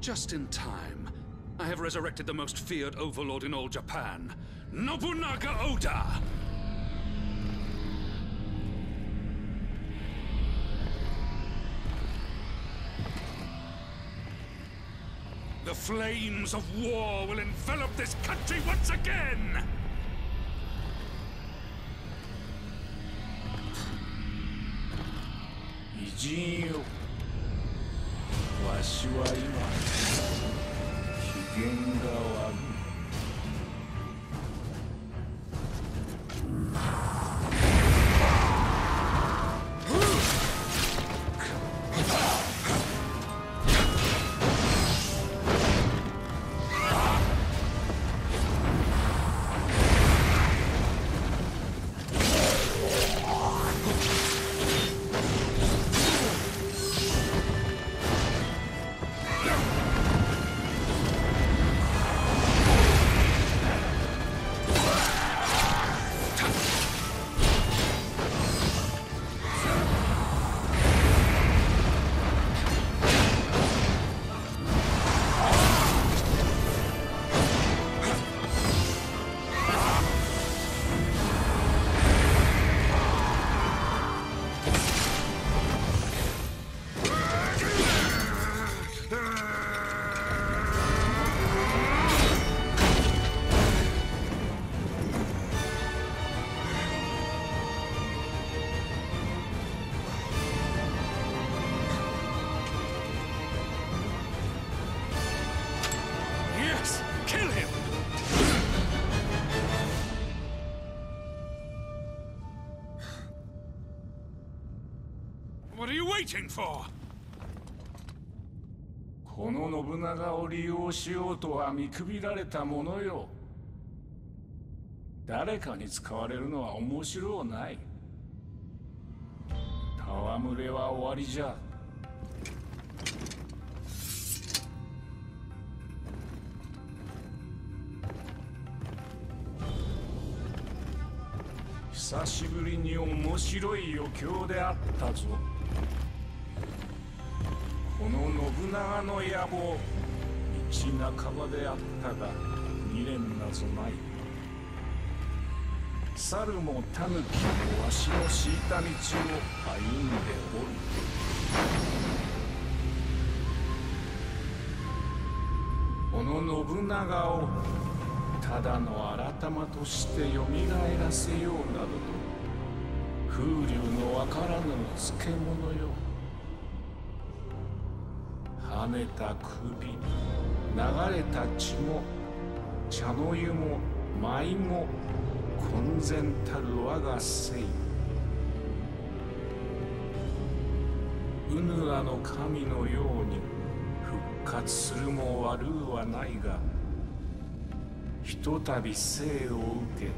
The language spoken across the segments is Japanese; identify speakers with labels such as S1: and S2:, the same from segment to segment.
S1: Just in time. I have resurrected the most feared overlord in all Japan, Nobunaga Oda! The flames of war will envelop this country once again!
S2: Idiot. わしは今機嫌が悪い。この信長を利用しようとは見くびられたものよ。誰かに使われるのは面白うない。戯れは終わりじゃ。久しぶりに面白い余興であったぞ。の信長の野望道半ばであったが未練なぞない猿も狸もわしの敷いた道を歩んでおるこの信長をただの改まとしてよみがえらせようなどと風流のわからぬ漬物よ。跳ねた首流れた血も茶の湯も舞も混然たる我が生ウヌアの神のように復活するも悪うはないがひとたび生を受け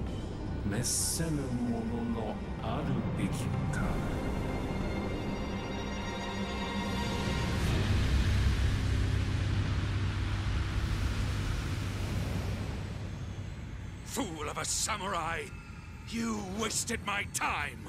S2: 滅せぬもののある
S1: Fool of a samurai! You wasted my time!